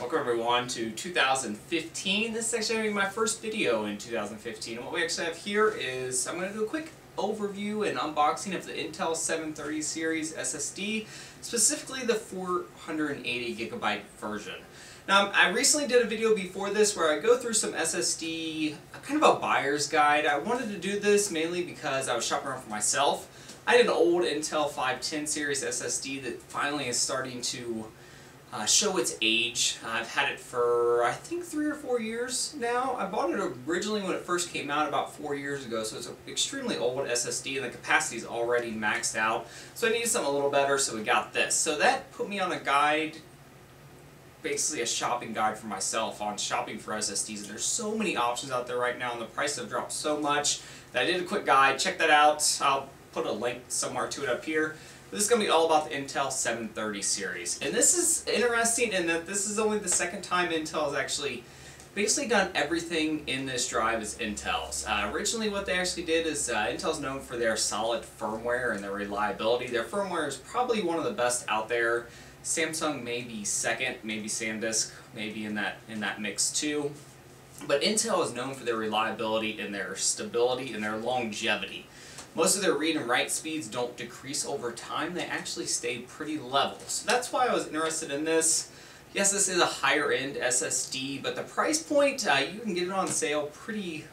Welcome everyone to 2015. This is actually going to be my first video in 2015 and what we actually have here is I'm going to do a quick overview and unboxing of the Intel 730 series SSD, specifically the 480 gigabyte version. Now I recently did a video before this where I go through some SSD, kind of a buyer's guide. I wanted to do this mainly because I was shopping around for myself. I had an old Intel 510 series SSD that finally is starting to uh, show its age. Uh, I've had it for I think three or four years now. I bought it originally when it first came out about four years ago, so it's an extremely old SSD and the capacity is already maxed out. So I needed something a little better, so we got this. So that put me on a guide, basically a shopping guide for myself on shopping for SSDs. And there's so many options out there right now, and the price have dropped so much that I did a quick guide. Check that out. I'll put a link somewhere to it up here. This is going to be all about the Intel 730 series. And this is interesting in that this is only the second time Intel has actually basically done everything in this drive as Intel's. Uh, originally what they actually did is uh, Intel's known for their solid firmware and their reliability. Their firmware is probably one of the best out there. Samsung may be second, maybe SanDisk, maybe in that, in that mix too. But Intel is known for their reliability and their stability and their longevity. Most of their read and write speeds don't decrease over time, they actually stay pretty level. So that's why I was interested in this. Yes, this is a higher end SSD, but the price point, uh, you can get it on sale pretty,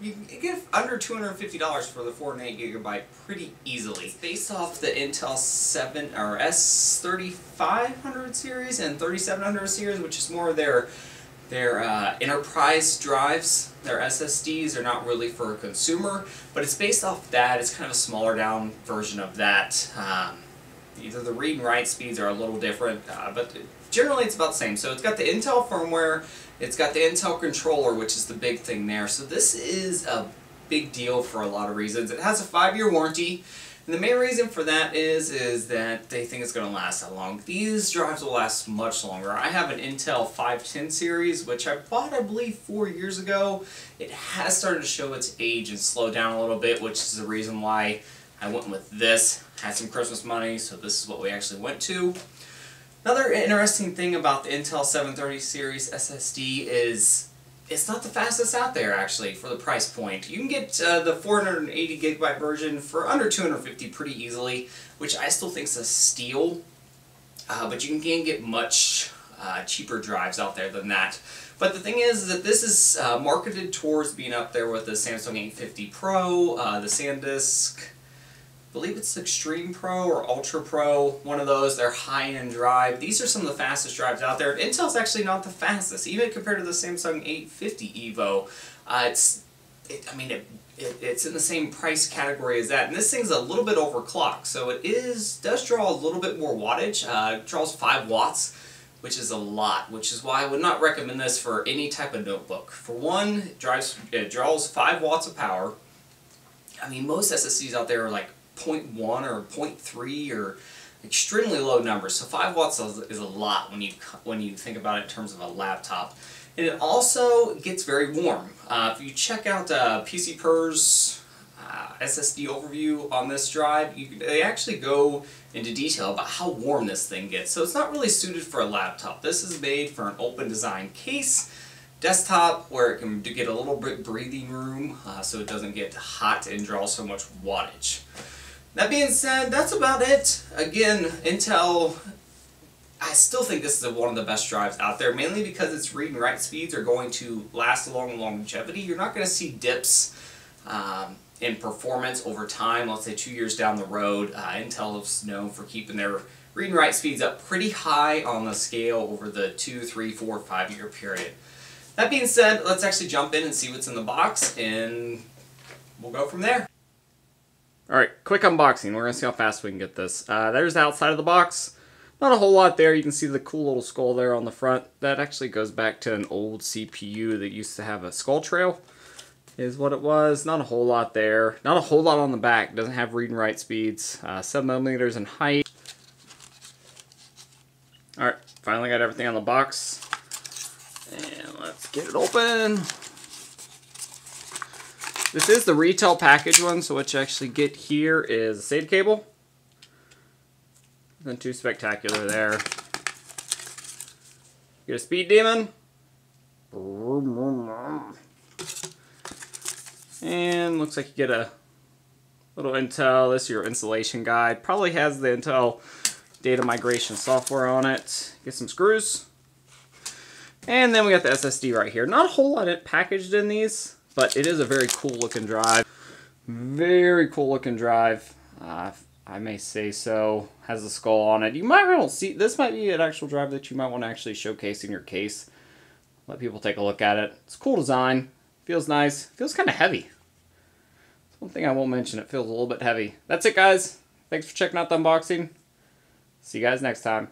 you can get under $250 for the 4 and 8 gigabyte pretty easily. It's based off the Intel 7 or S3500 series and 3700 series, which is more of their their uh, enterprise drives, their SSDs, are not really for a consumer, but it's based off that. It's kind of a smaller down version of that. Um, either the read and write speeds are a little different, uh, but generally it's about the same. So it's got the Intel firmware, it's got the Intel controller, which is the big thing there. So this is a big deal for a lot of reasons. It has a five-year warranty. And the main reason for that is, is that they think it's going to last that long. These drives will last much longer. I have an Intel 510 series, which I bought, I believe, four years ago. It has started to show its age and slow down a little bit, which is the reason why I went with this. Had some Christmas money, so this is what we actually went to. Another interesting thing about the Intel 730 series SSD is it's not the fastest out there actually for the price point. You can get uh, the 480 gigabyte version for under 250 pretty easily, which I still think is a steal. Uh, but you can get much uh, cheaper drives out there than that. But the thing is that this is uh, marketed towards being up there with the Samsung 850 Pro, uh, the SanDisk, believe it's Extreme Pro or Ultra Pro, one of those, they're high-end drive. These are some of the fastest drives out there. Intel's actually not the fastest, even compared to the Samsung 850 EVO. Uh, it's, it, I mean, it, it, it's in the same price category as that, and this thing's a little bit overclocked, so it is does draw a little bit more wattage. Uh, draws 5 watts, which is a lot, which is why I would not recommend this for any type of notebook. For one, it, drives, it draws 5 watts of power. I mean, most SSDs out there are like 0.1 or 0.3 or extremely low numbers. So 5 watts is a lot when you when you think about it in terms of a laptop. And it also gets very warm. Uh, if you check out uh, PCPer's uh, SSD overview on this drive, you, they actually go into detail about how warm this thing gets. So it's not really suited for a laptop. This is made for an open design case desktop where it can get a little bit breathing room uh, so it doesn't get hot and draw so much wattage. That being said, that's about it. Again, Intel, I still think this is one of the best drives out there, mainly because its read and write speeds are going to last a long longevity. You're not going to see dips um, in performance over time, let's say two years down the road. Uh, Intel is known for keeping their read and write speeds up pretty high on the scale over the two, three, four, five year period. That being said, let's actually jump in and see what's in the box, and we'll go from there. Alright, quick unboxing. We're going to see how fast we can get this. Uh, there's the outside of the box. Not a whole lot there. You can see the cool little skull there on the front. That actually goes back to an old CPU that used to have a Skulltrail. Is what it was. Not a whole lot there. Not a whole lot on the back. Doesn't have read and write speeds. Uh, 7 millimeters in height. Alright, finally got everything on the box. And let's get it open. This is the retail package one, so what you actually get here is a SATA cable. Nothing too spectacular there. Get a speed demon. And looks like you get a little Intel. This is your installation guide. Probably has the Intel data migration software on it. Get some screws. And then we got the SSD right here. Not a whole lot packaged in these, but it is a very cool looking drive. Very cool looking drive. Uh, I may say so. Has a skull on it. You might want to see, this might be an actual drive that you might want to actually showcase in your case. Let people take a look at it. It's cool design. Feels nice. Feels kind of heavy. That's one thing I won't mention. It feels a little bit heavy. That's it, guys. Thanks for checking out the unboxing. See you guys next time.